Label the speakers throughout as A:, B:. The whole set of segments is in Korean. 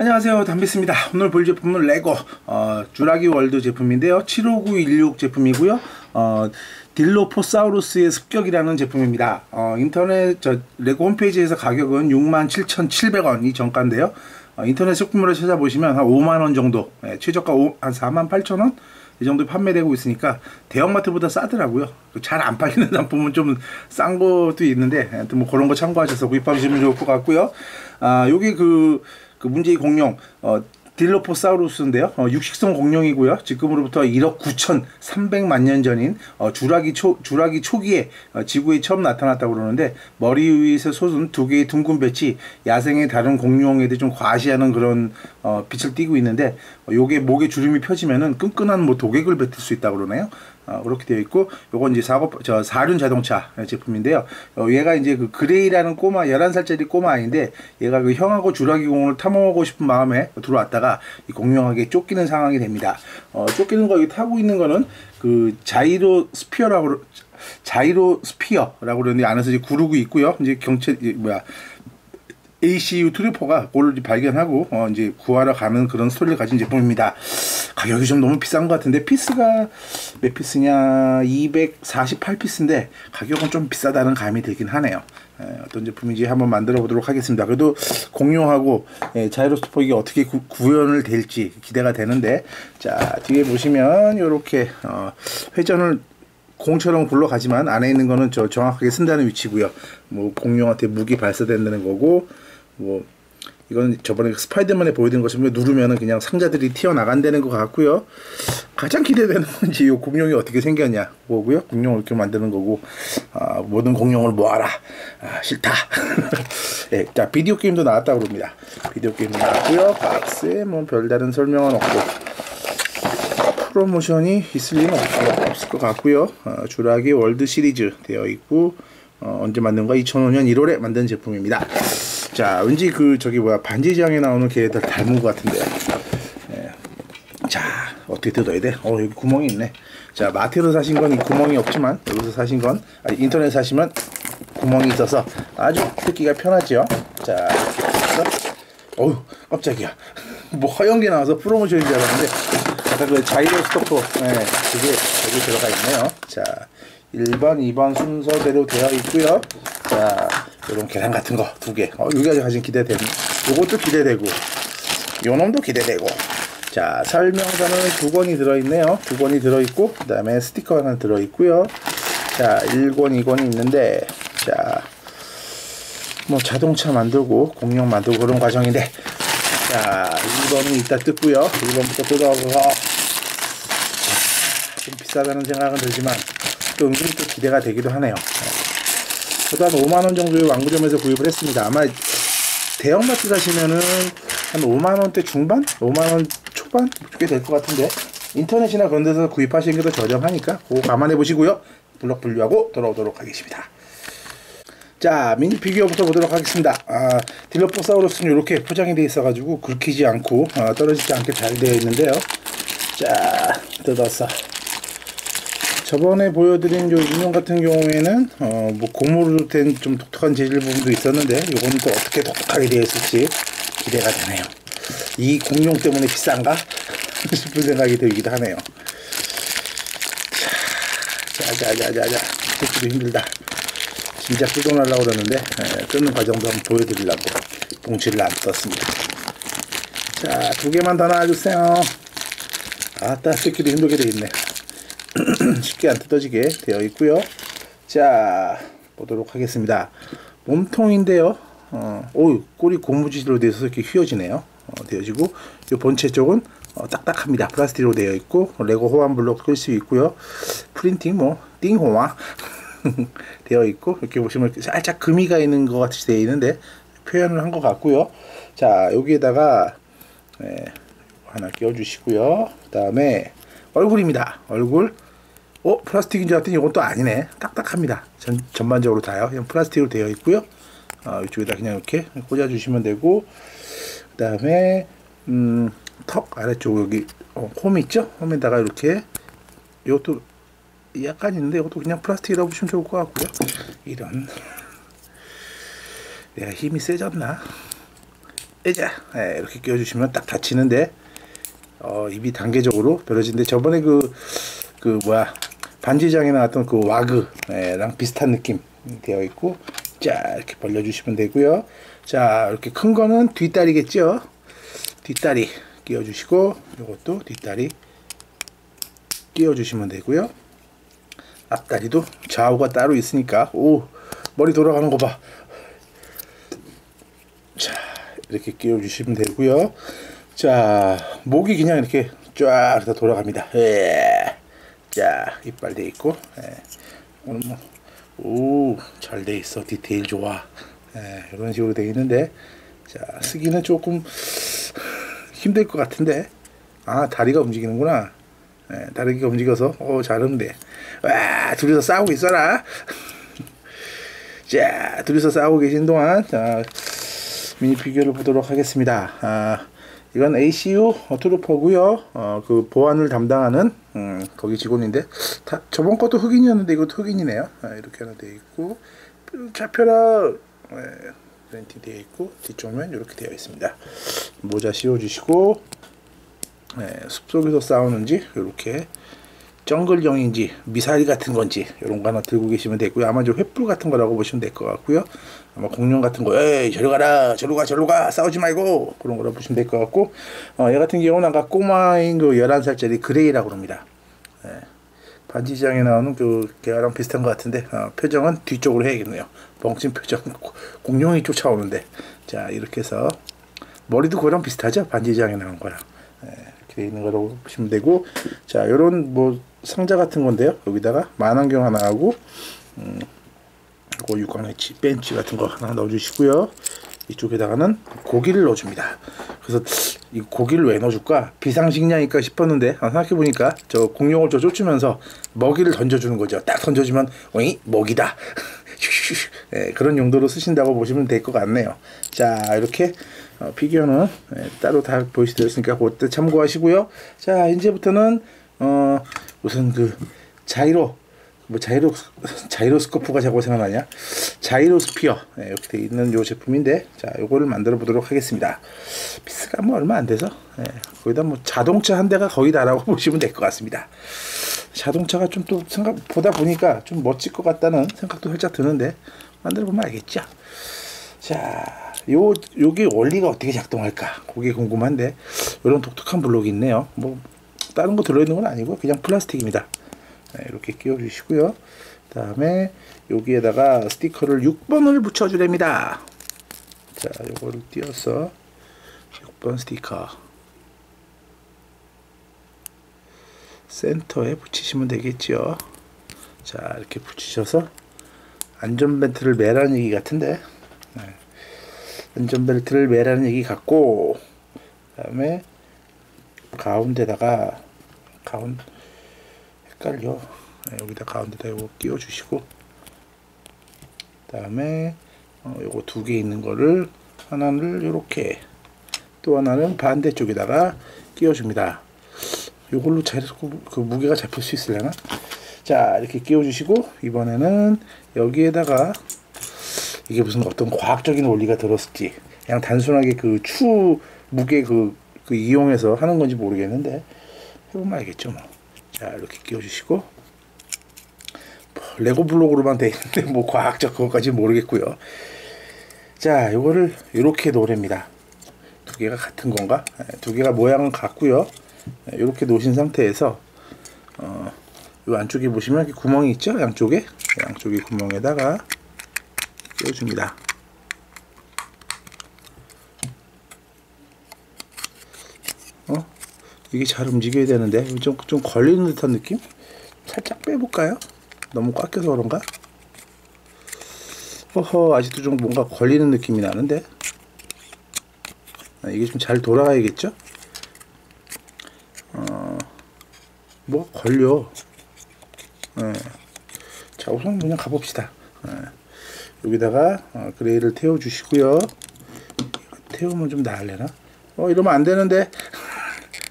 A: 안녕하세요. 담비스입니다. 오늘 볼 제품은 레고 어, 주라기 월드 제품인데요. 75916 제품이고요. 어, 딜로포사우루스의 습격이라는 제품입니다. 어, 인터넷 저 레고 홈페이지에서 가격은 67,700원 이 정가인데요. 어, 인터넷 쇼핑몰에 찾아보시면 한 5만원 정도 예, 최저가 5, 한 48,000원? 이 정도 판매되고 있으니까 대형마트보다 싸더라고요. 잘 안 팔리는 상품은 좀 싼 것도 있는데 뭐 그런 거 참고하셔서 구입하시면 좋을 것 같고요. 아 여기 그, 그 문제의 공룡 어, 딜로포사우루스인데요. 어, 육식성 공룡이고요. 지금으로부터 1억 9,300만 년 전인 어, 주라기 초 주라기 초기에 어, 지구에 처음 나타났다고 그러는데 머리 위에서 솟은 두 개의 둥근 볏이 야생의 다른 공룡에 대해 좀 과시하는 그런 어, 빛을 띠고 있는데 어, 요게 목에 주름이 펴지면은 끈끈한 뭐 독액을 뱉을 수 있다고 그러네요. 어, 그렇게 되어 있고 요건 이제 사고 저 사륜 자동차 제품인데요. 어, 얘가 이제 그 그레이라는 꼬마 11살짜리 꼬마 아이인데 얘가 그 형하고 주라기 공원을 탐험하고 싶은 마음에 들어왔다가 이 공룡에게 쫓기는 상황이 됩니다. 어, 쫓기는 거 타고 있는 거는 그 Gyrosphere라고 Gyrosphere라고 그러는데 안에서 이제 구르고 있고요. 이제 경찰 뭐야 ACU 트리퍼가 그걸 발견하고 어 이제 구하러 가는 그런 스토리를 가진 제품입니다. 가격이 좀 너무 비싼 것 같은데 piece가 몇 피스냐 248피스인데 가격은 좀 비싸다는 감이 들긴 하네요. 에, 어떤 제품인지 한번 만들어 보도록 하겠습니다. 그래도 공룡하고 예, 자이로스토퍼 이게 어떻게 구, 구현을 될지 기대가 되는데 자 뒤에 보시면 이렇게 어, 회전을 공처럼 굴러가지만 안에 있는 거는 저 정확하게 쓴다는 위치고요. 뭐 공룡한테 무기 발사된다는 거고 뭐 이건 저번에 스파이더맨에 보여드린 것처럼 누르면은 그냥 상자들이 튀어나간다는 것 같고요. 가장 기대되는 건 이제 이 공룡이 어떻게 생겼냐 보고요. 공룡을 이렇게 만드는 거고 아, 모든 공룡을 모아라. 아, 싫다. 네, 자 비디오 게임도 나왔다 고 그럽니다. 비디오 게임도 나왔고요. 박스에 뭐 별다른 설명은 없고 프로모션이 있을 리는 없을 것 같고요. 어, 주라기 월드 시리즈 되어 있고 어, 언제 만든 거? 2005년 1월에 만든 제품입니다. 자, 왠지 그 저기 뭐야 반지제왕에 나오는 걔들 닮은 것 같은데. 예. 자, 어떻게 뜯어야 돼? 어, 여기 구멍이 있네. 자, 마트에서 사신 건이 구멍이 없지만 여기서 사신 건 아니, 인터넷 사시면 구멍이 있어서 아주 뜯기가 편하죠. 자, 어우, 깜짝이야. 뭐 허연 게 나와서 프로모션인 줄 알았는데 그 자이로 스토퍼, 네, 그게 여기 들어가 있네요. 자, 1번, 2번 순서대로 되어 있고요. 자, 이런 계란 같은 거 두 개. 어, 여기까지 가진 기대되는. 요것도 기대되고, 요 놈도 기대되고. 자, 설명서는 두 권이 들어있네요. 두 권이 들어있고, 그 다음에 스티커 하나 들어있고요. 자, 1권, 2권이 있는데, 자, 뭐 자동차 만들고, 공룡 만들고 그런 과정인데, 자, 1번은 이따 뜯고요. 1번부터 뜯어서, 좀 비싸다는 생각은 들지만, 또 은근히 또 기대가 되기도 하네요. 저도 한 5만원 정도의 왕구점에서 구입을 했습니다. 아마 대형마트 가시면은 한 5만원대 중반? 5만원 초반? 그렇게 될 것 같은데 인터넷이나 그런 데서 구입하시는 게 더 저렴하니까 그거 감안해 보시고요. 블럭 분류하고 돌아오도록 하겠습니다. 자, 미니 피규어부터 보도록 하겠습니다. 아, 딜로포사우루스는 이렇게 포장이 되어 있어 가지고 굵히지 않고 아, 떨어지지 않게 잘 되어 있는데요. 자, 뜯어서 저번에 보여드린 요 인형 같은 경우에는 어, 뭐 고무로 된 좀 독특한 재질 부분도 있었는데 이거는 또 어떻게 독특하게 되어 있을지 기대가 되네요. 이 공룡 때문에 비싼가 싶은 생각이 들기도 하네요. 자자자자자 뜯기도 힘들다. 진짜 뜯어내려고 그러는데 에, 뜯는 과정도 한번 보여드리려고 봉지를 안 떴습니다. 자 두 개만 더 놔주세요. 아따 뜯기도 힘들게 되어 있네. 쉽게 안 뜯어지게 되어 있고요. 자 보도록 하겠습니다. 몸통인데요. 어, 오 꼬리 고무지로 되어서 이렇게 휘어지네요. 어, 되어지고 이 본체 쪽은 어, 딱딱합니다. 플라스틱으로 되어 있고 레고 호환 블록 끌 수 있고요. 프린팅 뭐 띵호화 되어 있고 이렇게 보시면 살짝 금이가 있는 것 같이 되어 있는데 표현을 한 것 같고요. 자 여기에다가 네, 하나 끼워주시고요. 그 다음에 얼굴입니다. 얼굴. 어 플라스틱인 줄 알았더니 이것도 아니네. 딱딱합니다. 전, 전반적으로 다요. 그냥 플라스틱으로 되어 있고요. 어, 이쪽에다 그냥 이렇게 꽂아주시면 되고 그 다음에 음, 턱 아래쪽 여기 어, 홈 있죠? 홈에다가 이렇게 이것도 약간 있는데 이것도 그냥 플라스틱이라고 보시면 좋을 것 같고요. 이런 내가 힘이 세졌나? 에자 예, 이렇게 끼워주시면 딱 닫히는데 어, 입이 단계적으로 벌어지는데 저번에 그, 그 뭐야 반지장에 나왔던 그 와그랑 비슷한 느낌 되어 있고 자 이렇게 벌려주시면 되고요. 자 이렇게 큰 거는 뒷다리겠죠? 뒷다리 끼워주시고 이것도 뒷다리 끼워주시면 되고요. 앞다리도 좌우가 따로 있으니까 오 머리 돌아가는 거봐. 자 이렇게 끼워주시면 되고요. 자 목이 그냥 이렇게 쫙 돌아갑니다. 예. 자 이빨 돼 있고 예. 오늘 뭐오잘 돼 있어. 디테일 좋아. 예, 이런 식으로 돼 있는데 자 쓰기는 조금 힘들 것 같은데 아 다리가 움직이는구나. 예, 다리가 움직여서 어 잘하는데 와 둘이서 싸우고 있어라. 자 둘이서 싸우고 계신 동안 자 미니 피규어를 보도록 하겠습니다. 아 이건 ACU 트루퍼고요. 어, 그 보안을 담당하는 음, 거기 직원인데 다, 저번 것도 흑인이었는데 이것도 흑인이네요. 아, 이렇게 하나 되어 있고 네, 렌티 되어 있고 뒤쪽면 이렇게 되어 있습니다. 모자 씌워주시고 네, 숲속에서 싸우는지 이렇게 정글용인지 미사일 같은 건지 이런 거 하나 들고 계시면 되고요. 아마 좀 횃불 같은 거라고 보시면 될 것 같고요. 아마 공룡 같은 거 에이 저리 가라 저리 가 저리 가 싸우지 말고. 그런 거라고 보시면 될 것 같고. 어, 얘 같은 경우는 아까 꼬마인 그 11살짜리 그레이라고 합니다. 예. 반지장에 나오는 그 개화랑 비슷한 것 같은데 어, 표정은 뒤쪽으로 해야겠네요. 벙친 표정 공룡이 쫓아오는데. 자 이렇게 해서 머리도 그거랑 비슷하죠? 반지장에 나온 거랑. 예, 이렇게 있는 거라고 보시면 되고. 자 요런 뭐 상자 같은 건데요. 여기다가 만환경 하나 하고 음, 요거 육광해치 벤치 같은 거 하나 넣어주시고요. 이쪽에다가는 고기를 넣어줍니다. 그래서 이 고기를 왜 넣어줄까? 비상식량일까 싶었는데 아, 생각해보니까 저 공룡을 저 쫓으면서 먹이를 던져주는 거죠. 딱 던져주면 어이 먹이다. 네, 그런 용도로 쓰신다고 보시면 될 것 같네요. 자 이렇게 어, 피규어는 네, 따로 다 보시되었으니까 그때 참고하시고요. 자 이제부터는 어, 우선 그 자이로 뭐 자이로 자이로스코프가 자꾸 생각나냐? 자이로스피어. 네, 이렇게 돼 있는 요 제품인데 자 요거를 만들어 보도록 하겠습니다. 피스가 뭐 얼마 안 돼서 네, 거기다 뭐 자동차 한 대가 거의 다라고 보시면 될 것 같습니다. 자동차가 좀 또 생각 보다 보니까 좀 멋질 것 같다는 생각도 살짝 드는데 만들어 보면 알겠죠? 자 요, 요게 원리가 어떻게 작동할까? 그게 궁금한데 이런 독특한 블록이 있네요. 뭐 다른 거 들어있는 건 아니고 그냥 플라스틱입니다. 네, 이렇게 끼워 주시고요. 그 다음에 여기에다가 스티커를 6번을 붙여 주랍니다. 자 요거를 띄어서 6번 스티커 센터에 붙이시면 되겠죠 자 이렇게 붙이셔서 안전벨트를 매라는 얘기 같은데 네. 안전벨트를 매라는 얘기 같고 그 다음에 가운데다가 가운 헷갈려. 네, 여기다 가운데다 이거 끼워 주시고 그 다음에 어, 요거 두 개 있는 거를 하나를 이렇게 또 하나는 반대쪽에다가 끼워 줍니다. 요걸로 잘, 그 무게가 잡힐 수 있으려나? 자 이렇게 끼워 주시고 이번에는 여기에다가 이게 무슨 어떤 과학적인 원리가 들었을지 그냥 단순하게 그 추 무게 그, 그 이용해서 하는 건지 모르겠는데 해보면 알겠죠 뭐. 자 이렇게 끼워주시고. 뭐, 레고 블록으로만 돼 있는데 뭐 과학적 그것까지 모르겠고요. 자 요거를 이렇게 놓으랍니다. 두 개가 같은 건가? 네, 두 개가 모양은 같고요. 이렇게 네, 놓으신 상태에서 어, 요 안쪽에 보시면 구멍이 있죠? 양쪽에? 양쪽에 구멍에다가 끼워줍니다 어? 이게 잘 움직여야 되는데 좀, 좀 걸리는 듯한 느낌? 살짝 빼볼까요? 너무 꽉 껴서 그런가? 허허 아직도 좀 뭔가 걸리는 느낌이 나는데 아, 이게 좀 잘 돌아가야겠죠? 어, 뭐 걸려 네. 자 우선 그냥 가봅시다 네. 여기다가 어, 그레이를 태워 주시고요 태우면 좀 나을래나? 어 이러면 안 되는데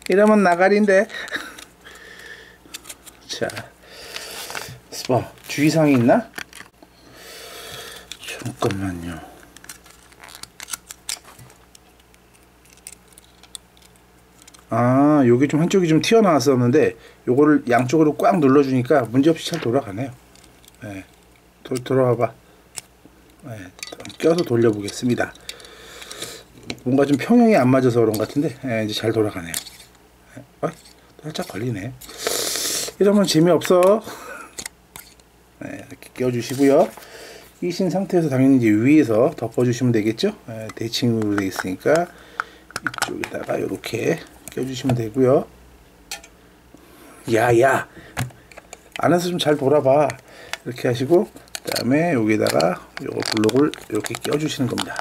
A: 이러면 나가리인데 자 스파 주의사항이 있나? 잠깐만요 아 여기 좀 한쪽이 좀 튀어나왔었는데 요거를 양쪽으로 꽉 눌러주니까 문제없이 잘 돌아가네요 네. 도, 돌아와봐 네. 껴서 돌려보겠습니다 뭔가 좀 평형이 안 맞아서 그런 것 같은데 네, 이제 잘 돌아가네요 네. 어? 살짝 걸리네. 이러면 재미없어. 네, 이렇게 끼워주시고요. 끼신 상태에서 당연히 이제 위에서 덮어주시면 되겠죠? 네, 대칭으로 되어 있으니까 이쪽에다가 이렇게 껴주시면 되고요. 야야! 안에서 좀 잘 돌아봐. 이렇게 하시고 그 다음에 여기다가 요거 블록을 이렇게 껴주시는 겁니다.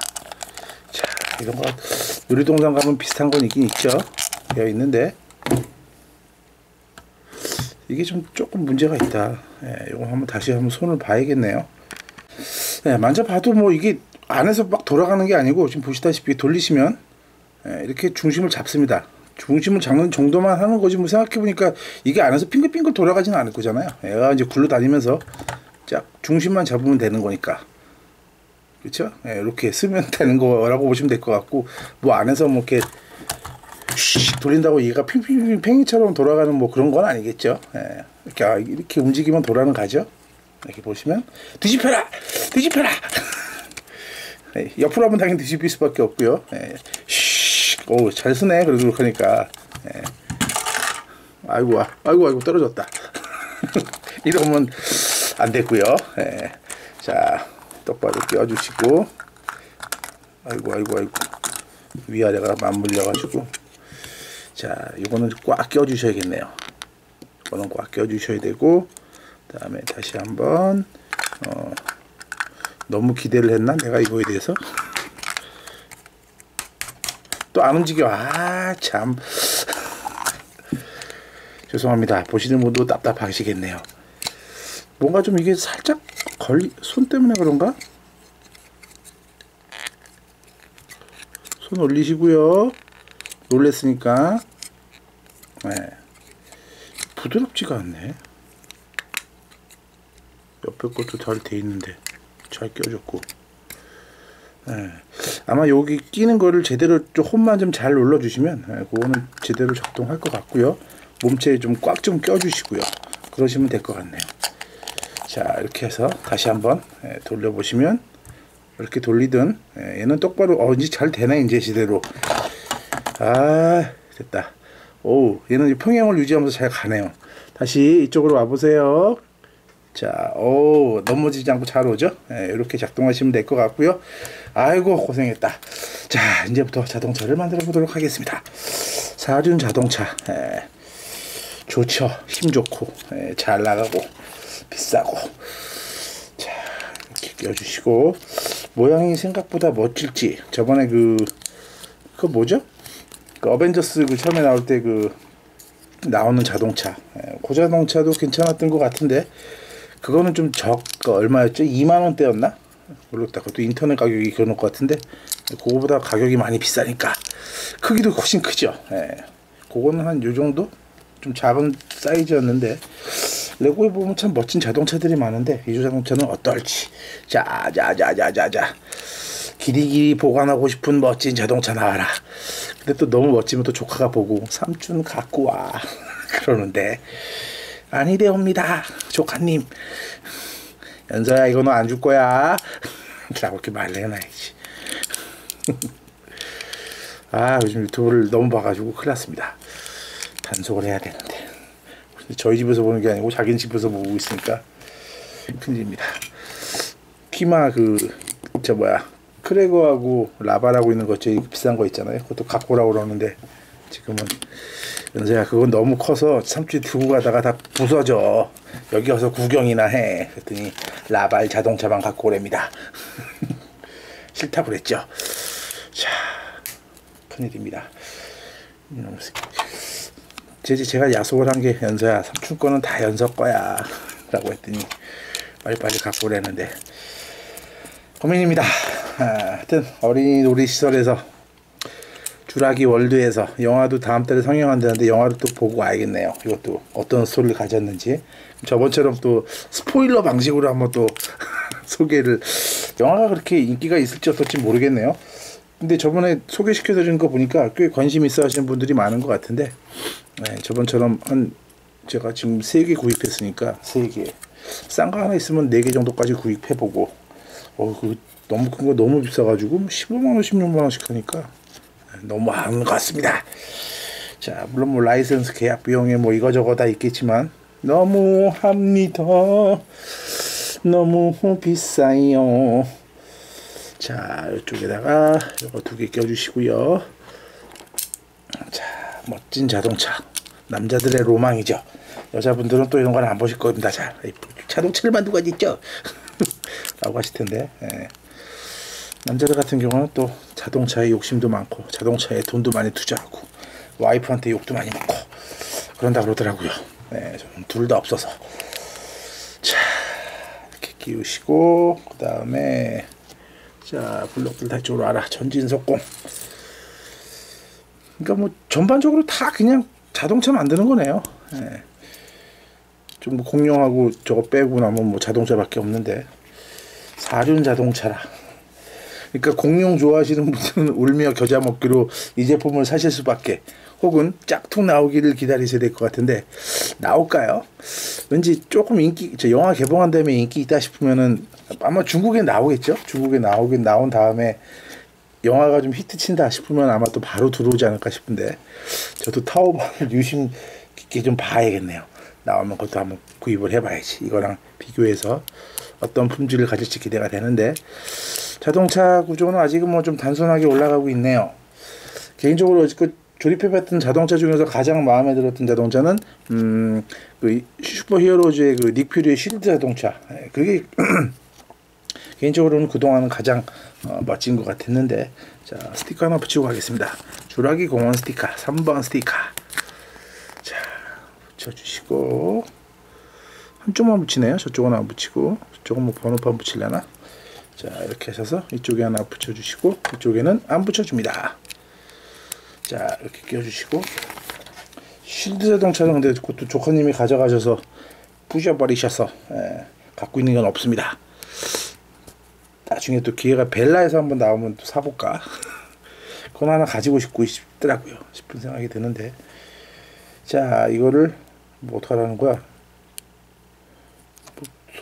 A: 자 이런 거 놀이동산 가면 비슷한 건 있긴 있죠? 되어 있는데 이게 좀 조금 문제가 있다. 예, 이거 한번 다시 한번 손을 봐야겠네요. 예, 만져봐도 뭐 이게 안에서 막 돌아가는 게 아니고 지금 보시다시피 돌리시면 예, 이렇게 중심을 잡습니다. 중심을 잡는 정도만 하는 거지 뭐 생각해보니까 이게 안에서 핑글핑글 돌아가지는 않을 거잖아요. 얘가 이제 굴러다니면서 쫙 중심만 잡으면 되는 거니까. 그렇죠? 예, 이렇게 쓰면 되는 거라고 보시면 될 것 같고 뭐 안에서 뭐 이렇게 슉 돌린다고 얘가 핑핑핑 팽이처럼 돌아가는 뭐 그런 건 아니겠죠 예, 이렇게 아, 이렇게 움직이면 돌아는 가죠 이렇게 보시면 뒤집혀라 뒤집혀라 예, 옆으로 하면 당연히 뒤집힐 수밖에 없고요 예, 오, 잘 쓰네. 그래도 그렇게 하니까. 예. 아이고, 아이고, 아이고, 떨어졌다. 이러면 안 됐고요. 예. 자, 똑바로 끼워주시고. 아이고, 아이고, 아이고. 위아래가 맞물려가지고. 자, 이거는 꽉 껴주셔야겠네요. 이거는 꽉 껴주셔야 되고. 그 다음에 다시 한번, 어, 너무 기대를 했나? 내가 이거에 대해서? 또 안 움직여. 아, 참. 죄송합니다. 보시는 분도 답답하시겠네요. 뭔가 좀 이게 살짝 걸리, 손 때문에 그런가? 손 올리시고요. 놀랬으니까. 네. 부드럽지가 않네. 옆에 것도 잘 돼 있는데. 잘 껴졌고. 네. 아마 여기 끼는 거를 제대로 좀 홈만 좀 잘 눌러주시면 네, 그거는 제대로 작동할 것 같고요. 몸체에 좀 꽉 좀 껴주시고요. 그러시면 될 것 같네요. 자 이렇게 해서 다시 한번 네, 돌려보시면 이렇게 돌리든 네, 얘는 똑바로 어 이제 잘 되네 이제 제대로 아 됐다 오 얘는 평형을 유지하면서 잘 가네요 다시 이쪽으로 와보세요 자, 오, 넘어지지 않고 잘 오죠? 네, 이렇게 작동하시면 될 것 같고요. 아이고, 고생했다. 자, 이제부터 자동차를 만들어 보도록 하겠습니다. 사륜 자동차. 네, 좋죠. 힘 좋고, 네, 잘 나가고, 비싸고. 자, 이렇게 껴주시고, 모양이 생각보다 멋질지. 저번에 그, 그 뭐죠? 그 어벤져스 그 처음에 나올 때 그, 나오는 자동차. 그 자동차도 괜찮았던 것 같은데, 그거는 좀 적, 그 얼마였죠? 2만 원대였나? 모르겠다. 그것도 인터넷 가격이 그런 것 같은데, 그거보다 가격이 많이 비싸니까. 크기도 훨씬 크죠. 예. 그거는 한 요 정도? 좀 작은 사이즈였는데, 레고에 보면 참 멋진 자동차들이 많은데, 이 자동차는 어떨지. 자, 자, 자, 자, 자, 자. 길이길이 보관하고 싶은 멋진 자동차 나와라. 근데 또 너무 멋지면 또 조카가 보고, 삼촌 갖고 와. 그러는데, 아니되옵니다. 조카님. 연서야, 이거 너안 줄 거야. 라고 이렇게 말을 해놔야지. 아, 요즘 유튜브를 너무 봐가지고 큰일 났습니다. 단속을 해야 되는데. 저희 집에서 보는 게 아니고 자기 집에서 보고 있으니까 큰일입니다. 피마 그, 저 뭐야, 크레거하고 라바라고 있는 거 제일 비싼 거 있잖아요. 그것도 갖고 오라고 그러는데 지금은 연서야 그건 너무 커서 삼촌 두고 가다가 다 부서져. 여기 와서 구경이나 해. 그랬더니 라발 자동차만 갖고 오랍니다. 싫다 그랬죠. 자 큰일입니다. 제 제가 약속을 한 게 연서야 삼촌 거는 다 연서 거야. 라고 했더니 빨리빨리 갖고 오라는데 고민입니다. 아, 하여튼 어린이 놀이시설에서 주라기 월드에서 영화도 다음 달에 상영한다는데 영화를 또 보고 와야겠네요. 이것도 어떤 스토리를 가졌는지. 저번처럼 또 스포일러 방식으로 한번 또 소개를 영화가 그렇게 인기가 있을지 어떨지 모르겠네요. 근데 저번에 소개시켜드린 거 보니까 꽤 관심 있어 하시는 분들이 많은 것 같은데 네, 저번처럼 한 제가 지금 세 개 구입했으니까 세개 싼 거 하나 있으면 네 개 정도까지 구입해보고 어, 그 너무 큰 거 너무 비싸가지고 15만 원, 16만 원씩 하니까 네, 너무 것 같습니다. 자, 물론 뭐 라이선스 계약 비용에 뭐 이거저거 다 있겠지만 너무 합니다. 너무 비싸요. 자, 이쪽에다가 이거 두 개 껴주시고요. 자, 멋진 자동차. 남자들의 로망이죠. 여자분들은 또 이런 건 안 보실 겁니다. 자, 자동차를 누가 짓죠? 라고 하실 텐데. 예. 남자들 같은 경우는 또 자동차에 욕심도 많고 자동차에 돈도 많이 투자하고 와이프한테 욕도 많이 먹고 그런다 그러더라고요. 네, 저는 둘 다 없어서. 자, 이렇게 끼우시고 그 다음에 자 블록들 다 이쪽으로 알아 전진석공. 그러니까 뭐 전반적으로 다 그냥 자동차 만드는 거네요. 네. 좀뭐 공룡하고 저거 빼고 나면 뭐 자동차밖에 없는데 사륜 자동차라. 그러니까 공룡 좋아하시는 분들은 울며 겨자 먹기로 이 제품을 사실 수밖에 혹은 짝퉁 나오기를 기다리셔야 될 것 같은데 나올까요? 왠지 조금 인기 저 영화 개봉한 다음에 인기 있다 싶으면은 아마 중국에 나오겠죠. 중국에 나오긴 나온 다음에 영화가 좀 히트 친다 싶으면 아마 또 바로 들어오지 않을까 싶은데 저도 타오바를 유심 깊게 좀 봐야겠네요. 나오면 그것도 한번 구입을 해봐야지. 이거랑 비교해서 어떤 품질을 가질지 기대가 되는데 자동차 구조는 아직은 뭐 좀 단순하게 올라가고 있네요. 개인적으로 그 조립해봤던 자동차 중에서 가장 마음에 들었던 자동차는 음, 그 슈퍼 히어로즈의 그 닉퓨리의 쉴드 자동차. 예, 그게 개인적으로는 그동안은 가장 어, 멋진 것 같았는데 자 스티커 하나 붙이고 가겠습니다. 주라기 공원 스티커 3번 스티커 자 붙여주시고 한쪽만 붙이네요. 저쪽은 안 붙이고 저쪽은 뭐 번호판 붙일려나? 자 이렇게 하셔서 이쪽에 하나 붙여주시고 이쪽에는 안 붙여줍니다. 자 이렇게 끼워주시고 실드 자동차는 근데 그것도 조커님이 가져가셔서 부셔버리셔서 예, 갖고 있는 건 없습니다. 나중에 또 기회가 벨라에서 한번 나오면 또 사볼까? 그건 하나 가지고 싶고 싶더라고요. 싶은 생각이 드는데 자 이거를 뭐 어떡하라는 거야?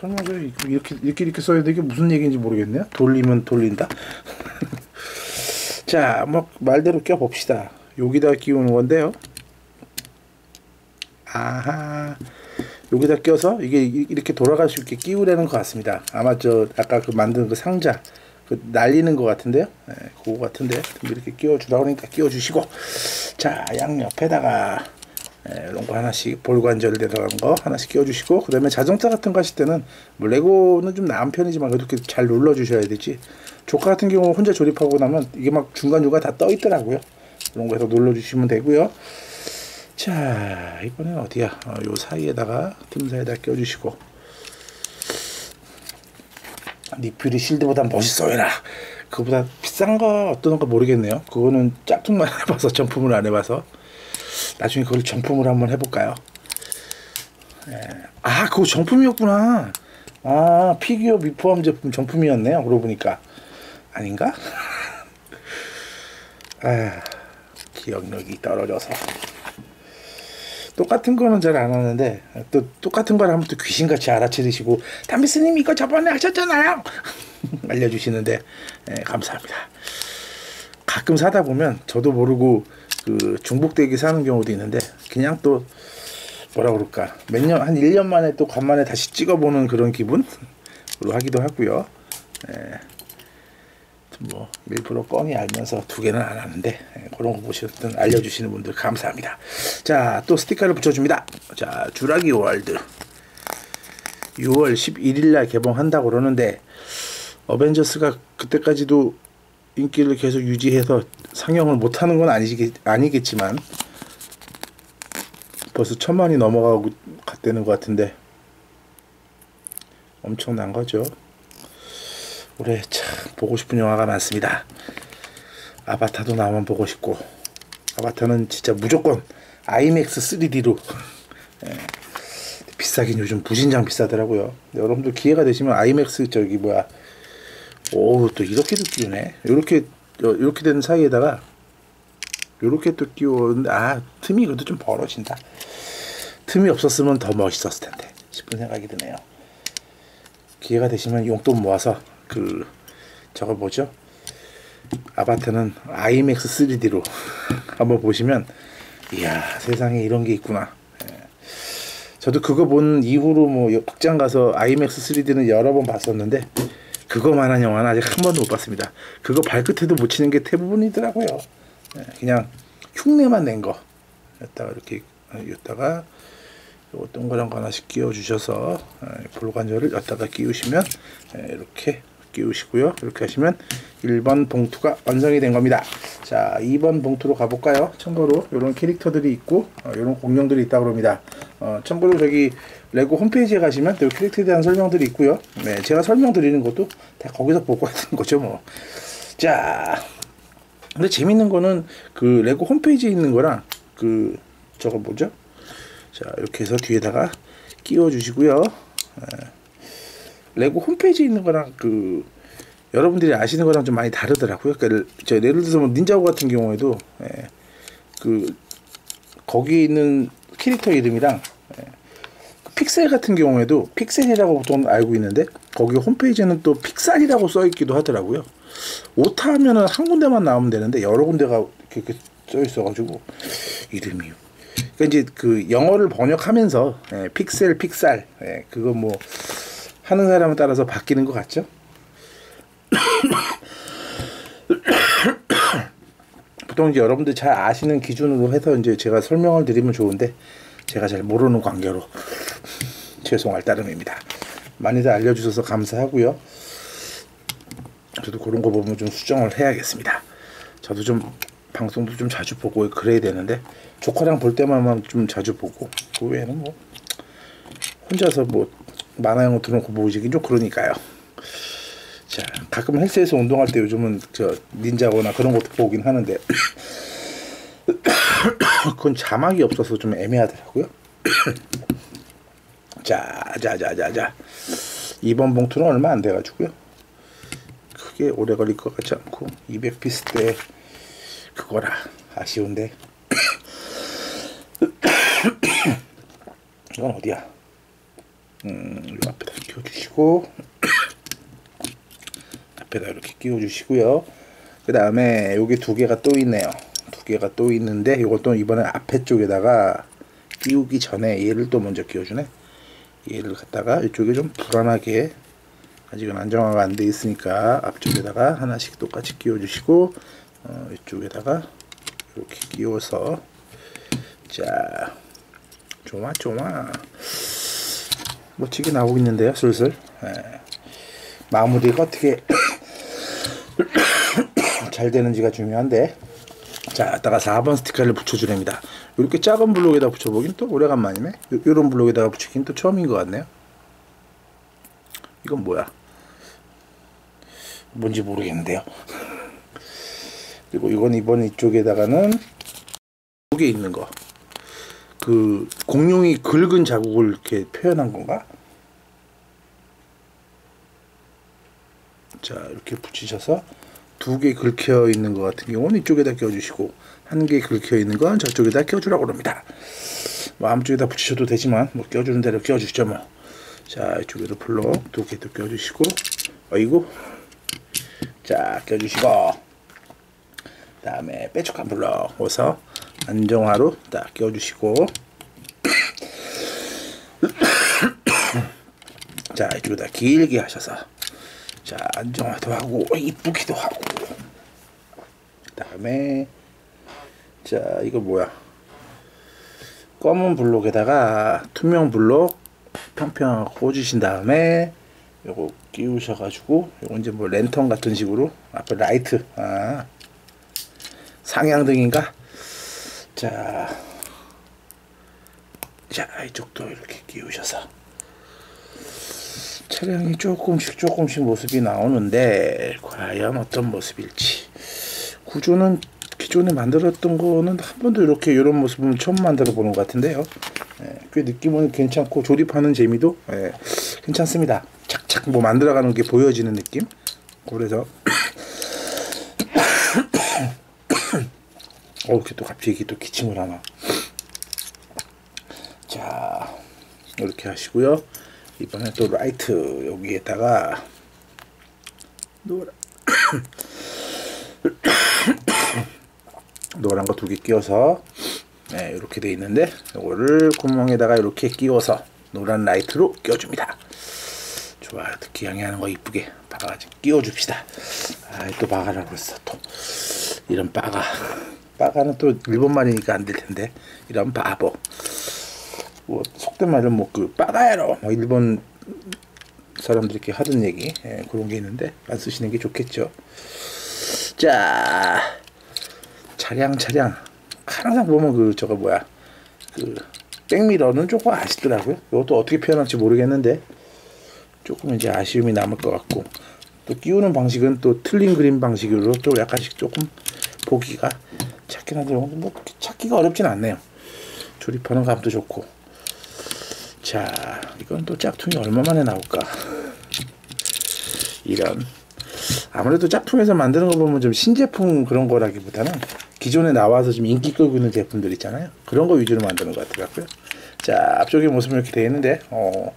A: 뭐 설명서 이렇게 이렇게 이렇게 써야 되게 무슨 얘기인지 모르겠네요. 돌리면 돌린다. 자, 뭐 말대로 껴 봅시다. 여기다 끼우는 건데요. 아하. 여기다 껴서 이게 이렇게 돌아갈 수 있게 끼우려는 것 같습니다. 아마 저 아까 그 만든 그 상자 그 날리는 것 같은데요. 네, 그거 같은데 이렇게 끼워주라 그러니까 끼워주시고 자 양옆에다가 네, 이런 거 하나씩 볼관절 들어간 거 하나씩 끼워주시고 그 다음에 자동차 같은 거 하실 때는 뭐 레고는 좀 나은 편이지만 그래도 이렇게 잘 눌러주셔야 되지. 조카 같은 경우 혼자 조립하고 나면 이게 막 중간중간 다 떠 있더라고요. 이런 거 해서 눌러주시면 되고요. 자 이번엔 어디야? 어, 요 사이에다가 틈 사이에다 껴주시고. 니플이 실드보다 멋있어해라 그보다 비싼 거 어떤 거 모르겠네요. 그거는 짝퉁만 해봐서 정품을 안 해봐서 나중에 그걸 정품으로 한번 해볼까요? 예. 아 그거 정품이었구나. 아 피규어 미포함 제품 정품이었네요 그러고 보니까. 아닌가? 아 기억력이 떨어져서. 똑같은 거는 잘 안 하는데 또 똑같은 걸 하면 또 귀신같이 알아채리시고 담비스님 이거 저번에 하셨잖아요! 알려주시는데 예, 감사합니다. 가끔 사다 보면 저도 모르고 그 중복되게 사는 경우도 있는데 그냥 또 뭐라 그럴까 몇 년 한 1년 만에 또 간만에 다시 찍어보는 그런 기분으로 하기도 하고요 예. 뭐 일부러 뻔히 알면서 두 개는 안 하는데 예, 그런 거 보시든 알려주시는 분들 감사합니다. 자 또 스티커를 붙여줍니다. 자 주라기 월드 6월 11일 날 개봉한다고 그러는데 어벤져스가 그때까지도 인기를 계속 유지해서 상영을 못하는 건 아니겠, 아니겠지만 벌써 천만이 넘어가고 갔다는 것 같은데 엄청난 거죠. 올해 참 보고 싶은 영화가 많습니다. 아바타도 나만 보고 싶고 아바타는 진짜 무조건 아이맥스 3D로 예, 비싸긴 요즘 부진장 비싸더라고요. 여러분들 기회가 되시면 아이맥스 저기 뭐야 오또 이렇게도 끼우네. 이렇게 이렇게 된 사이에다가 이렇게 또 끼웠는데 아 틈이 그래도 좀 벌어진다. 틈이 없었으면 더 멋있었을 텐데 싶은 생각이 드네요. 기회가 되시면 용돈 모아서 그 저거 뭐죠? 아바타는 IMAX 3D로 한번 보시면 이야 세상에 이런 게 있구나. 예. 저도 그거 본 이후로 뭐 극장 가서 IMAX 3D는 여러 번 봤었는데 그거만한 영화는 아직 한 번도 못 봤습니다. 그거 발끝에도 못 치는 게 대부분이더라고요. 예, 그냥 흉내만 낸 거. 여기다가 이렇게 여기다가 요 동그란 거 하나씩 끼워 주셔서 볼관절을 여기다가 끼우시면 이렇게 끼우시고요. 이렇게 하시면 1번 봉투가 완성이 된 겁니다. 자, 2번 봉투로 가볼까요? 참고로 이런 캐릭터들이 있고 이런 어, 공룡들이 있다고 합니다. 어, 참고로 저기 레고 홈페이지에 가시면 또 캐릭터에 대한 설명들이 있고요. 네, 제가 설명드리는 것도 다 거기서 보고 하는 거죠, 뭐. 자, 근데 재밌는 거는 그 레고 홈페이지에 있는 거랑 그 저거 뭐죠? 자, 이렇게 해서 뒤에다가 끼워 주시고요. 네. 레고 홈페이지에 있는 거랑 그 여러분들이 아시는 거랑 좀 많이 다르더라고요. 그러니까 저 예를 들어서 뭐 닌자고 같은 경우에도 예, 그 거기 있는 캐릭터 이름이랑 예, 그 픽셀 같은 경우에도 픽셀이라고 보통 알고 있는데 거기 홈페이지에는 또 픽살이라고 써 있기도 하더라고요. 오타 하면은 한 군데만 나오면 되는데 여러 군데가 이렇게 써 있어가지고 이름이 그러니까 이제 그 영어를 번역하면서 예, 픽셀 픽살 예, 그거 뭐 하는 사람에 따라서 바뀌는 것 같죠? 보통 이제 여러분들 잘 아시는 기준으로 해서 이제 제가 설명을 드리면 좋은데 제가 잘 모르는 관계로 죄송할 따름입니다. 많이들 알려주셔서 감사하고요. 저도 그런 거 보면 좀 수정을 해야겠습니다. 저도 좀 방송도 좀 자주 보고 그래야 되는데 조카랑 볼 때만 좀 자주 보고 그 외에는 뭐 혼자서 뭐 만화 영화 들어놓고 보시긴 좀 그러니까요. 자, 가끔 헬스에서 운동할 때 요즘은 저 닌자거나 그런 것도 보긴 하는데 그건 자막이 없어서 좀 애매하더라고요. 자, 자, 자, 자, 자. 이번 봉투는 얼마 안 돼가지고요. 크게 오래 걸릴 것 같지 않고 200피스 때 그거라 아쉬운데 이건 어디야? 음, 이 앞에다 끼워주시고 앞에다 이렇게 끼워주시고요. 그 다음에 여기 두 개가 또 있네요. 두 개가 또 있는데 이것도 이번에 앞에 쪽에다가 끼우기 전에 얘를 또 먼저 끼워주네. 얘를 갖다가 이쪽에 좀 불안하게 아직은 안정화가 안 돼 있으니까 앞쪽에다가 하나씩 똑같이 끼워주시고 어, 이쪽에다가 이렇게 끼워서. 자 좋아 멋지게 나오고 있는데요 슬슬. 예. 마무리가 어떻게 잘 되는지가 중요한데 자, 여기다가 4번 스티커를 붙여주랍니다. 이렇게 작은 블록에다 붙여보긴 또 오래간만이네. 이런 블록에다가 붙이긴 또 처음인 것 같네요. 이건 뭐야? 뭔지 모르겠는데요. 그리고 이건 이번 이쪽에다가는 여기 있는 거. 그 공룡이 긁은 자국을 이렇게 표현한 건가? 자, 이렇게 붙이셔서 두 개 긁혀 있는 것 같은 경우는 이쪽에다 껴주시고 한 개 긁혀 있는 건 저쪽에다 껴주라고 합니다. 뭐 아무 쪽에다 붙이셔도 되지만 뭐 껴주는 대로 껴주시죠 뭐. 자 이쪽에도 블록 두 개도 껴주시고 어이구 자 껴주시고 다음에 빼촉한 블록 어서 안정화로 딱 껴주시고 자 이쪽에다 길게 하셔서 자 안정화도 하고 이쁘기도 하고. 그 다음에 자 이거 뭐야? 검은 블록에다가 투명 블록 평평 꽂으신 다음에 요거 끼우셔 가지고 요거 이제 뭐 랜턴 같은 식으로 앞에 라이트 아 상향등인가? 자, 자 이쪽도 이렇게 끼우셔서 차량이 조금씩 조금씩 모습이 나오는데 과연 어떤 모습일지 구조는 기존에 만들었던 거는 한 번도 이렇게 이런 모습은 처음 만들어 보는 것 같은데요 예, 꽤 느낌은 괜찮고 조립하는 재미도 예, 괜찮습니다 착착 뭐 만들어가는 게 보여지는 느낌 그래서 어, 이렇게 또 갑자기 또 기침을 하나. 자, 이렇게 하시고요. 이번에 또 라이트 여기에다가 노란 노란 거 두 개 끼워서 네, 이렇게 돼 있는데 이거를 구멍에다가 이렇게 끼워서 노란 라이트로 껴줍니다. 좋아, 특히 양해하는 거 이쁘게 박아가지고 끼워줍시다. 아, 또 박아라고 했어. 또 이런 빠가. 빠가는 또 일본 말이니까 안 될 텐데 이런 바보. 뭐 속된 말은 뭐그 빠가야로 뭐 일본 사람들이 이렇게 하던 얘기 예, 그런 게 있는데 안 쓰시는 게 좋겠죠. 자, 차량 차량 항상 보면 그 저거 뭐야 그 백미러는 조금 아쉽더라고요. 이것도 어떻게 표현할지 모르겠는데 조금 이제 아쉬움이 남을 것 같고 또 끼우는 방식은 또 틀린 그림 방식으로 또 약간씩 조금 보기가 찾긴 한데 뭐 찾기가 어렵진 않네요. 조립하는 감도 좋고 자 이건 또 짝퉁이 얼마 만에 나올까? 이런. 아무래도 짝퉁에서 만드는 거 보면 좀 신제품 그런 거라기보다는 기존에 나와서 좀 인기 끌고 있는 제품들 있잖아요. 그런 거 위주로 만드는 것 같더라고요. 자 앞쪽에 모습은 이렇게 되어 있는데 어,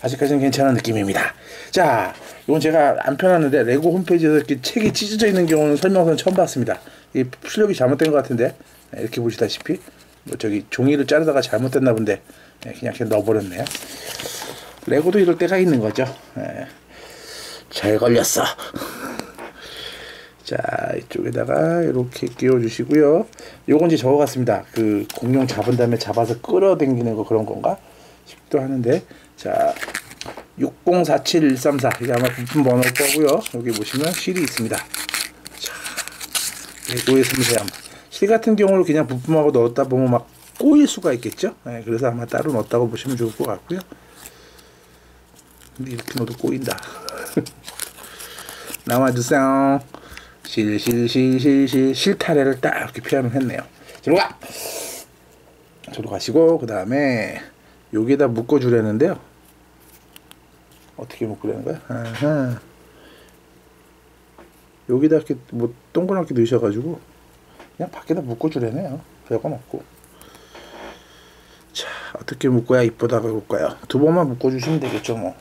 A: 아직까지는 괜찮은 느낌입니다. 자 이건 제가 안 펴놨는데 레고 홈페이지에서 이렇게 책이 찢어져 있는 경우는 설명서는 처음 봤습니다. 이 출력이 잘못된 것 같은데 네, 이렇게 보시다시피 뭐 저기 종이를 자르다가 잘못됐나 본데 네, 그냥 이렇게 넣어버렸네요. 레고도 이럴 때가 있는 거죠. 네. 잘 걸렸어. 자 이쪽에다가 이렇게 끼워 주시고요. 요건 이제 저거 같습니다. 그 공룡 잡은 다음에 잡아서 끌어당기는 거 그런 건가 싶기도 하는데 자 6047134 이게 아마 부품 번호일 거고요. 여기 보시면 실이 있습니다. 자 레고의 섬세함. 실 같은 경우는 그냥 부품하고 넣었다 보면 막 꼬일 수가 있겠죠 네, 그래서 아마 따로 넣었다고 보시면 좋을 것 같고요 근데 이렇게 넣어도 꼬인다 나와주세요. 실실실실실 실타래를 딱 이렇게 표현을 했네요. 저로 가. 저로 가시고 그 다음에 여기에다 묶어주려는데요. 어떻게 묶으려는 거야? 아하. 여기다 이렇게 뭐 동그랗게 넣으셔가지고 그냥 밖에다 묶어주려네요. 별건 없고. 자 어떻게 묶어야 이쁘다 그럴까요? 두 번만 묶어 주시면 되겠죠 뭐.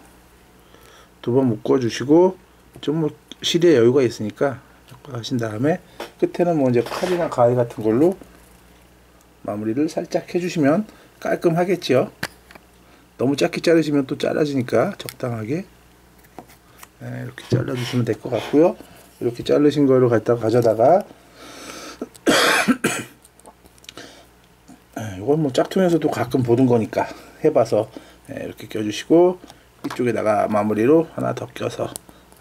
A: 두 번 묶어 주시고 좀 뭐 실에 여유가 있으니까 하신 다음에 끝에는 뭐 이제 칼이나 가위 같은 걸로 마무리를 살짝 해주시면 깔끔하겠죠. 너무 짧게 자르시면 또 잘라지니까 적당하게 네, 이렇게 잘라주시면 될 것 같고요. 이렇게 자르신 거를 갖다 가져다가 이건 뭐 짝퉁에서도 가끔 보는 거니까 해봐서 네, 이렇게 껴주시고 이쪽에다가 마무리로 하나 더 껴서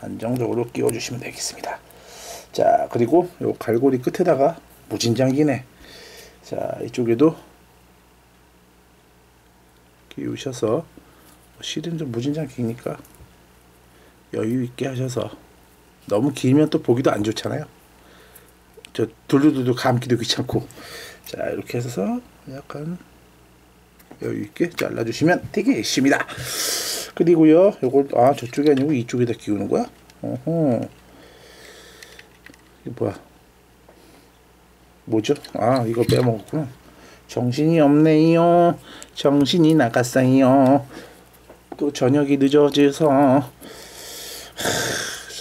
A: 안정적으로 끼워주시면 되겠습니다. 자 그리고 요 갈고리 끝에다가 무진장기네 자 이쪽에도 끼우셔서 실은 좀 무진장 기니까 여유 있게 하셔서 너무 길면 또 보기도 안 좋잖아요. 저 둘루두두 감기도 귀찮고 자 이렇게 해서 약간 여유 있게 잘라주시면 되겠습니다. 그리고요, 요걸, 아, 저쪽이 아니고 이쪽에다 끼우는 거야? 어허. 이게 뭐야? 뭐죠? 아, 이거 빼먹었구나. 정신이 없네요. 정신이 나갔어요. 또 저녁이 늦어져서. 하,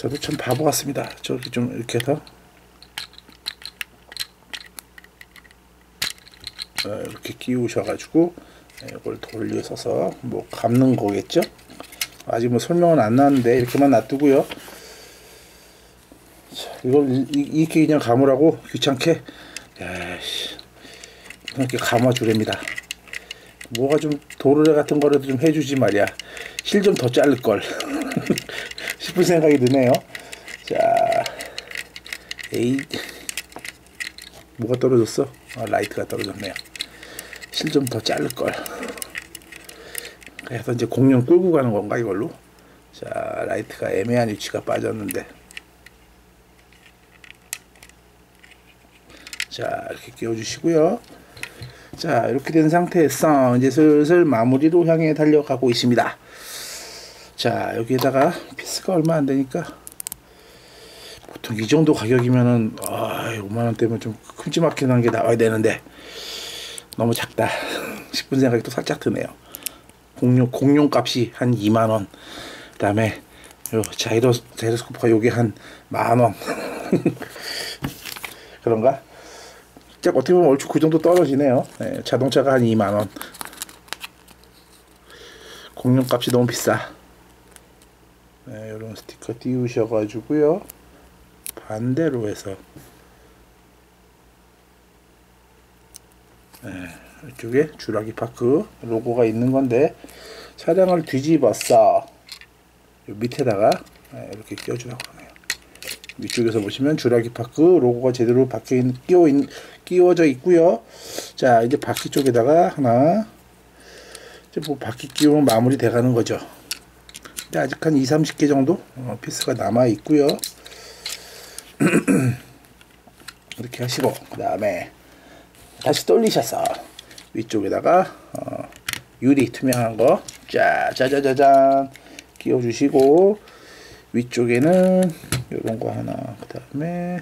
A: 저도 참 바보 같습니다. 저기 좀 이렇게 해서. 이렇게 끼우셔가지고 이걸 돌려서서 뭐 감는 거겠죠? 아직 뭐 설명은 안 나왔는데 이렇게만 놔두고요. 자, 이걸 이렇게 그냥 감으라고 귀찮게 야씨 이렇게 감아주랍니다. 뭐가 좀 도르래 같은 거라도 좀 해주지 말이야. 실 좀 더 자를 걸 싶은 생각이 드네요. 자, 에이 뭐가 떨어졌어? 아, 라이트가 떨어졌네요. 실 좀 더 자를 걸. 그래서 이제 공룡 끌고 가는 건가 이걸로? 자 라이트가 애매한 위치가 빠졌는데. 자 이렇게 끼워주시고요. 자 이렇게 된 상태에서 이제 슬슬 마무리로 향해 달려가고 있습니다. 자 여기에다가 piece가 얼마 안 되니까 보통 이 정도 가격이면은 아 5만 원대면 좀 큼지막한 게 나와야 되는데 너무 작다 싶은 생각이 또 살짝 드네요. 공룡 공룡 값이 한 2만 원. 그다음에 자이로스코프가 요게 한 만 원. 그런가? 딱 어떻게 보면 얼추 그 정도 떨어지네요. 네, 자동차가 한 2만 원. 공룡 값이 너무 비싸. 네, 이런 스티커 띄우셔가지고요. 반대로 해서 네, 이쪽에 주라기 파크 로고가 있는 건데 차량을 뒤집었어. 요 밑에다가 네, 이렇게 끼워주라고 하네요. 위쪽에서 보시면 주라기 파크 로고가 제대로 박혀 있, 끼워 있, 끼워져 있고요. 자 이제 바퀴 쪽에다가 하나 이제 뭐 바퀴 끼우면 마무리 돼가는 거죠. 근데 아직 한 2, 30개 정도 어, 피스가 남아 있고요. 이렇게 하시고 그 다음에 다시 돌리셔서 위쪽에다가 어, 유리 투명한 거 짜자자자잔 끼워주시고 위쪽에는 이런 거 하나 그 다음에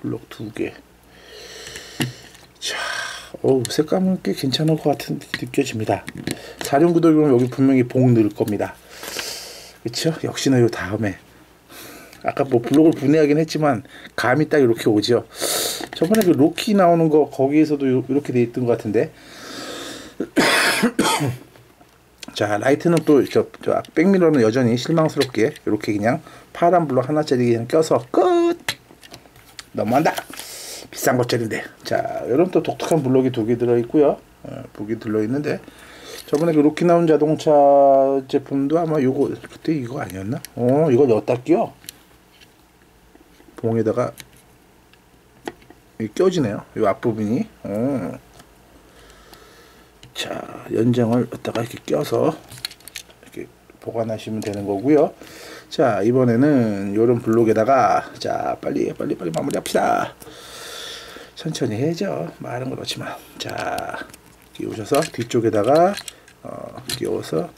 A: 블록 두개 자, 어 색감은 꽤 괜찮을 것 같은 느껴집니다. 사륜구독이면 여기 분명히 봉 넣을 겁니다. 그쵸? 역시나 요 다음에 아까 뭐 블록을 분해하긴 했지만 감이 딱 이렇게 오죠. 저번에 그 로키 나오는 거 거기에서도 이렇게 돼 있던 것 같은데. 자 라이트는 또 저 저 백미러는 여전히 실망스럽게 이렇게 그냥 파란 블록 하나짜리 그냥 껴서 끝. 너무한다. 비싼 것짜리인데. 자 이런 또 독특한 블록이 두 개 들어 있고요. 어, 들러 있는데 저번에 그 로키 나온 자동차 제품도 아마 요거 그때 이거 아니었나? 어 이거 넣었다 끼워. 봉에다가 껴지네요. 이 앞부분이. 어. 자, 연장을 갖다가 이렇게 껴서 이렇게 보관하시면 되는 거고요. 자, 이번에는 요런 블록에다가 자, 빨리 빨리 빨리 마무리합시다. 천천히 해야죠. 말은 그렇지만. 자, 끼우셔서 뒤쪽에다가 어, 끼워서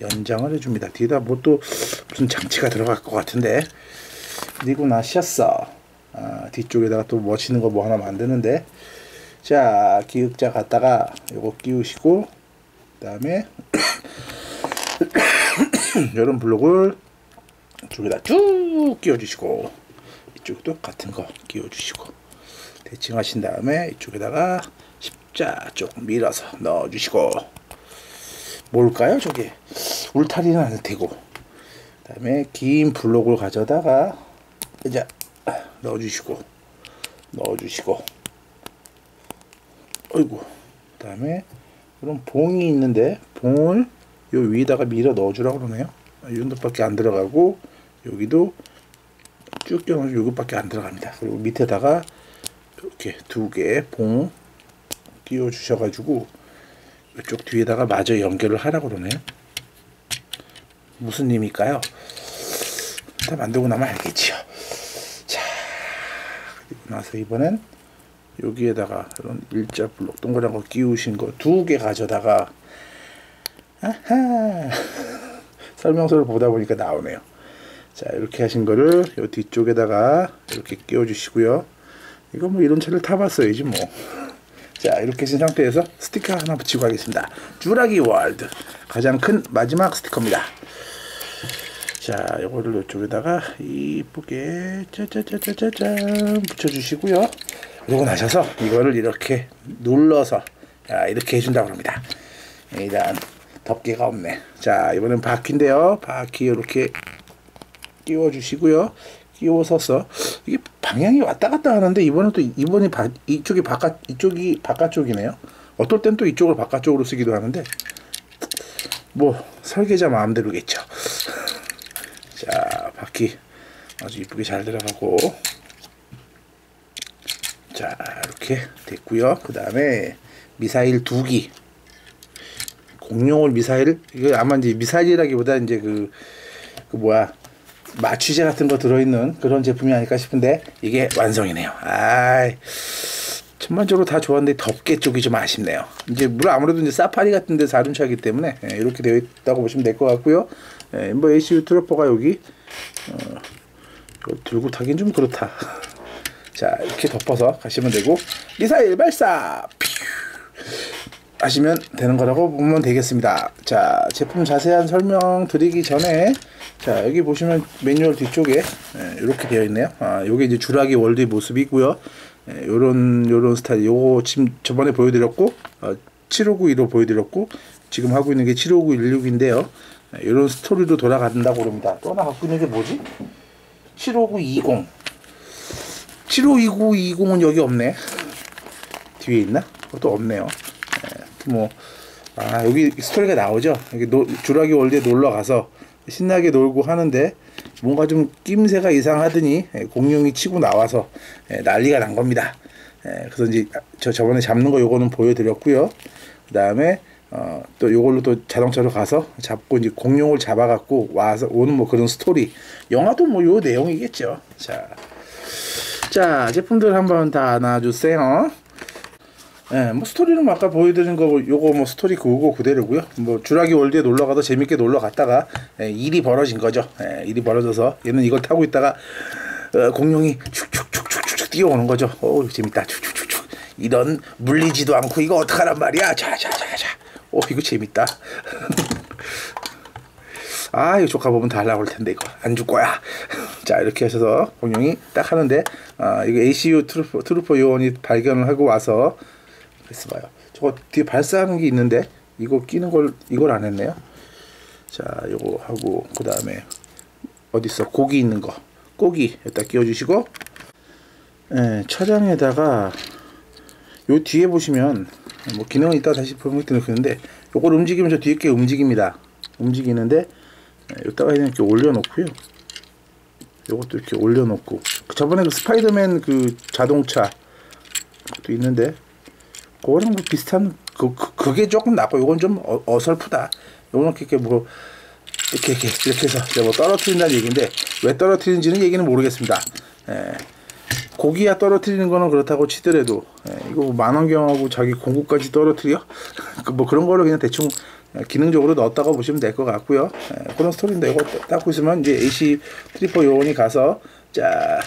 A: 연장을 해줍니다. 뒤에다 뭐 또 무슨 장치가 들어갈 것 같은데 나셨어. 아, 뒤쪽에다가 또 멋있는 거 뭐 하나 만드는데. 자 기역자 갖다가 요거 끼우시고 그 다음에 이런 블록을 쪽에다 쭉 끼워주시고 이쪽도 같은 거 끼워주시고 대칭 하신 다음에 이쪽에다가 십자 쪽 밀어서 넣어주시고. 뭘까요 저게? 울타리는 안 되고. 그 다음에 긴 블록을 가져다가 이제 넣어주시고 넣어주시고. 어이구 그 다음에 이런 봉이 있는데 봉을 요 위에다가 밀어 넣어주라고 그러네요. 이 정도밖에 안 들어가고 여기도 쭉 껴놓으면 요것밖에 안 들어갑니다. 그리고 밑에다가 이렇게 두 개 봉 끼워 주셔가지고 이쪽 뒤에다가 마저 연결을 하라고 그러네요. 무슨 의미일까요? 다 만들고 나면 알겠지요 나서 이번엔 여기에다가 이런 일자 블록 동그란 거 끼우신 거 두 개 가져다가 아하! 설명서를 보다 보니까 나오네요. 자 이렇게 하신 거를 요 뒤쪽에다가 이렇게 끼워 주시고요. 이거 뭐 이런 차를 타봤어야지 뭐. 자 이렇게 하신 상태에서 스티커 하나 붙이고 하겠습니다. 쭈라기 월드. 가장 큰 마지막 스티커입니다 자 이거를 이쪽에다가 이쁘게 짜자자자자잔 붙여주시고요. 그러고 나셔서 이거를 이렇게 눌러서 자, 이렇게 해준다고 합니다. 일단 덮개가 없네. 자 이번엔 바퀴인데요. 바퀴 이렇게 끼워 주시고요. 끼워서서 이게 방향이 왔다 갔다 하는데 이번엔 또 이번이 바, 이쪽이 바깥 이쪽이 바깥쪽이네요. 어떨 땐 또 이쪽을 바깥쪽으로 쓰기도 하는데 뭐 설계자 마음대로겠죠 자 바퀴 아주 이쁘게 잘 들어가고. 자 이렇게 됐고요. 그 다음에 미사일 두기. 공룡을 미사일 이거 아마 이제 미사일이라기보다 이제 그, 그 뭐야 마취제 같은 거 들어있는 그런 제품이 아닐까 싶은데 이게 완성이네요. 아이 전반적으로 다 좋았는데 덮개 쪽이 좀 아쉽네요 이제 물론 아무래도 이제 사파리 같은 데 사륜차이기 때문에 예, 이렇게 되어 있다고 보시면 될 것 같고요 예, 뭐 ACU 트로퍼가 여기 어, 들고 타긴 좀 그렇다. 자 이렇게 덮어서 가시면 되고 미사일 발사 하시면 되는 거라고 보면 되겠습니다. 자 제품 자세한 설명 드리기 전에 자 여기 보시면 매뉴얼 뒤쪽에 예, 이렇게 되어 있네요. 아 요게 이제 주라기 월드의 모습이고요. 예, 요런 요런 스타일 요거 지금 저번에 보여드렸고 어, 7592로 보여드렸고 지금 하고 있는 게 75916인데요. 이런 스토리로 돌아간다고 그럽니다. 또 하나 갖고 있는 게 뭐지? 75920 75220은 여기 없네. 뒤에 있나? 그것도 없네요. 예, 뭐, 아, 여기 스토리가 나오죠? 여기 노, 주라기 월드에 놀러 가서 신나게 놀고 하는데 뭔가 좀 낌새가 이상하더니 예, 공룡이 치고 나와서 예, 난리가 난 겁니다. 예, 그래서 이제 저 저번에 잡는 거 요거는 보여드렸고요. 그 다음에 어, 또 요걸로 또 자동차로 가서 잡고 이제 공룡을 잡아갖고 와서 오는 뭐 그런 스토리. 영화도 뭐 요 내용이겠죠. 자, 자 제품들 한번 다 놔주세요. 예, 뭐 스토리는 뭐 아까 보여드린 거 요거 뭐 스토리 그거 그대로고요. 뭐 주라기 월드에 놀러 가서 재밌게 놀러 갔다가 예, 일이 벌어진 거죠. 예, 일이 벌어져서 얘는 이걸 타고 있다가 어, 공룡이 축축축축축 뛰어오는 거죠. 오 재밌다. 축축축축 이런 물리지도 않고 이거 어떡하란 말이야. 자자자자. 오 이거 재밌다. 아 이거 조카 보면 다 날라올 텐데 이거 안 줄 거야. 자 이렇게 하셔서 공룡이 딱 하는데 아 이거 ACU trooper, trooper 요원이 발견을 하고 와서 그래서 봐요. 저거 뒤에 발사하는 게 있는데 이거 끼는 걸 이걸 안 했네요. 자 요거 하고 그 다음에 어디 있어 고기 있는 거 고기 여기다 끼워주시고 예, 차량에다가 요 뒤에 보시면 뭐 기능은 이따 다시 보면 드리는데 요걸 움직이면 저 뒤에 게 움직입니다. 움직이는데 여기다가 그냥 이렇게 올려놓고요. 요것도 이렇게 올려놓고 저번에 그 스파이더맨 그 자동차 도 있는데 그거랑 뭐 비슷한 그, 그 그 게 조금 낫고 요건 좀 어, 어설프다. 요거는 이렇게 뭐 이렇게 이렇게 이렇게 해서 뭐 떨어뜨린다는 얘기인데 왜 떨어뜨리는지는 얘기는 모르겠습니다. 예. 고기야 떨어뜨리는 거는 그렇다고 치더라도 예, 이거 뭐 망원경하고 자기 공구까지 떨어뜨려 그뭐 그런 거를 그냥 대충 기능적으로 넣었다고 보시면 될 것 같고요 예, 그런 스토리인데 이거 닦고 있으면 이제 ACU trooper 요원이 가서 자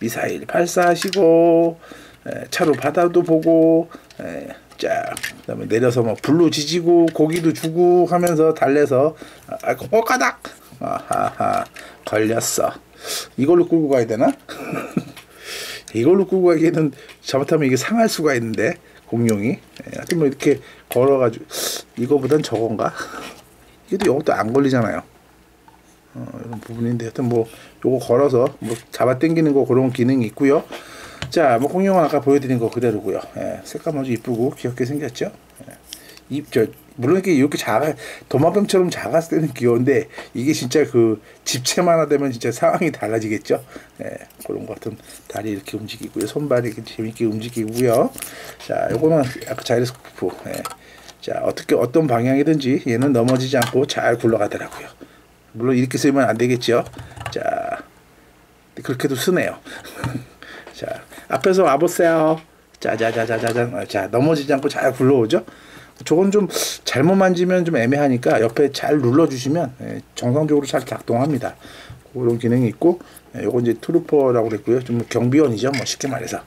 A: 미사일 발사하시고 예, 차로 바다도 보고 예, 자 그다음에 내려서 뭐 불로 지지고 고기도 주고 하면서 달래서 아 꼬까닥 아하하 걸렸어 이걸로 끌고 가야 되나? 이걸로 끌고 가기에는 잘못하면 이게 상할 수가 있는데 공룡이 예, 하여튼 뭐 이렇게 걸어가지고 이거보단 저건가? 이게도 이것도 안 걸리잖아요. 어, 이런 부분인데 하여튼 뭐 요거 걸어서 뭐 잡아 당기는 거 그런 기능이 있고요. 자, 뭐 공룡은 아까 보여드린 거 그대로고요. 예, 색감 아주 이쁘고 귀엽게 생겼죠. 예, 입 저 물론 이게 이렇게 작아 도마뱀처럼 작았을 때는 귀여운데 이게 진짜 그 집체만 하되면 진짜 상황이 달라지겠죠. 예, 그런 것 같은 다리 이렇게 움직이고요, 손발이 이렇게 재밌게 움직이고요. 자, 요거는 아까 자이로스코프. 예. 자, 어떻게 어떤 방향이든지 얘는 넘어지지 않고 잘 굴러가더라고요. 물론 이렇게 쓰면 안 되겠죠. 자, 그렇게도 쓰네요. 자, 앞에서 와보세요. 자자자자자자. 자, 넘어지지 않고 잘 굴러오죠. 저건 좀 잘못 만지면 좀 애매하니까 옆에 잘 눌러주시면 예, 정상적으로 잘 작동합니다. 그런 기능이 있고 예, 요거 이제 trooper라고 그랬고요. 좀 경비원이죠. 뭐 쉽게 말해서.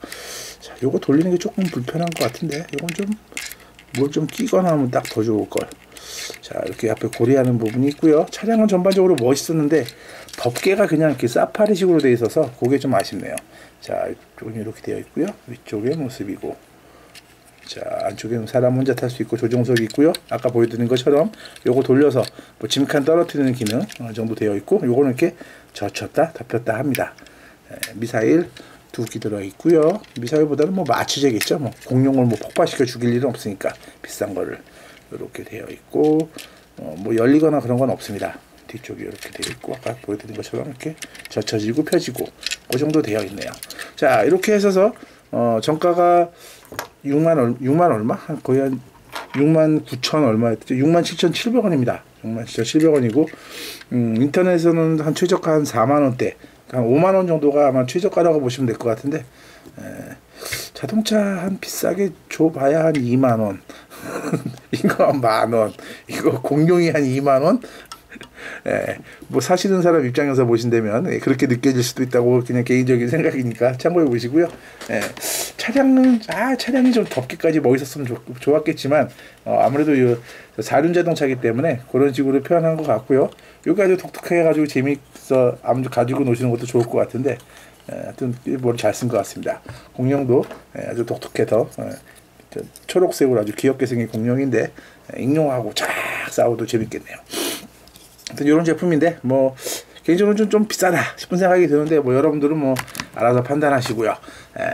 A: 자, 요거 돌리는 게 조금 불편한 것 같은데 요건 좀 뭘 좀 끼거나 하면 딱 더 좋을 걸. 자 이렇게 앞에 고리하는 부분이 있고요. 차량은 전반적으로 멋있었는데 덮개가 그냥 이렇게 사파리식으로 되어 있어서 그게 좀 아쉽네요. 자 이쪽은 이렇게 되어 있고요. 위쪽의 모습이고. 자 안쪽에는 사람 혼자 탈 수 있고 조종석이 있고요. 아까 보여드린 것처럼 요거 돌려서 뭐 짐칸 떨어뜨리는 기능 어느 정도 되어 있고 요거는 이렇게 젖혔다 덮였다 합니다. 에, 미사일 두 기 들어 있고요. 미사일보다는 뭐 마취제겠죠? 뭐 공룡을 뭐 폭발시켜 죽일 일은 없으니까 비싼 거를 이렇게 되어 있고 어, 뭐 열리거나 그런 건 없습니다 뒤쪽이 이렇게 되어 있고 아까 보여드린 것처럼 이렇게 젖혀지고 펴지고 그 정도 되어 있네요 자 이렇게 해서 어, 정가가 6만 얼 6만 얼마? 거의 한 6만 9천 얼마였죠? 6만 7천 7백 원입니다. 6만 7천 7백 원이고 음, 인터넷에서는 한 최저가 한 4만 원대, 한 5만 원 정도가 아마 최저가라고 보시면 될 것 같은데 에, 자동차 한 비싸게 줘봐야 한 2만 원, 이거 한만 원, 이거 공룡이 한 2만 원, 예, 뭐 사시는 사람 입장에서 보신다면 예, 그렇게 느껴질 수도 있다고 그냥 개인적인 생각이니까 참고해 보시고요. 예, 차량은 아 차량이 좀 덥게까지 멋있었으면 좋, 좋았겠지만 어, 아무래도 이 사륜 자동차기 때문에 그런 식으로 표현한 것 같고요. 여기 아주 독특해 가지고 재미있어 아무 가지고 노시는 것도 좋을 것 같은데 예, 하여튼 뭘잘쓴 것 같습니다. 공룡도 예, 아주 독특해서 예, 저 초록색으로 아주 귀엽게 생긴 공룡인데 예, 익룡하고 쫙 싸워도 재밌겠네요. 이런 제품인데 뭐 개인적으로 좀, 좀 비싸다 싶은 생각이 드는데 뭐 여러분들은 뭐 알아서 판단하시고요. 예,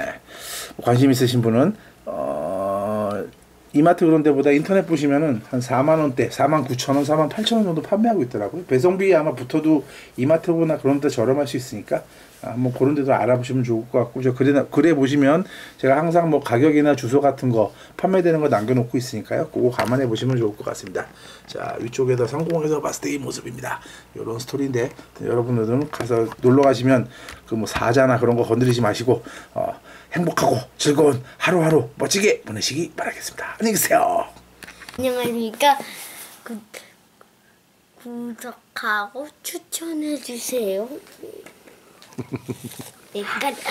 A: 뭐 관심 있으신 분은 어, 이마트 그런 데보다 인터넷 보시면은 한 4만 원대, 4만 9천 원, 4만 8천 원 정도 판매하고 있더라고요. 배송비 아마 붙어도 이마트보다 그런 데 저렴할 수 있으니까 아, 뭐 그런 데도 알아보시면 좋을 것 같고 저 글에 글에 보시면 제가 항상 뭐 가격이나 주소 같은 거 판매되는 거 남겨놓고 있으니까요. 그거 감안해 보시면 좋을 것 같습니다. 자 위쪽에다 상공에서 봤을 때 이 모습입니다. 이런 스토리인데 여러분들은 가서 놀러 가시면 그 뭐 사자나 그런 거 건드리지 마시고 어, 행복하고 즐거운 하루하루 멋지게 보내시기 바라겠습니다. 안녕히 계세요.
B: 안녕하십니까. 구, 구독하고 추천해 주세요. 여기까지.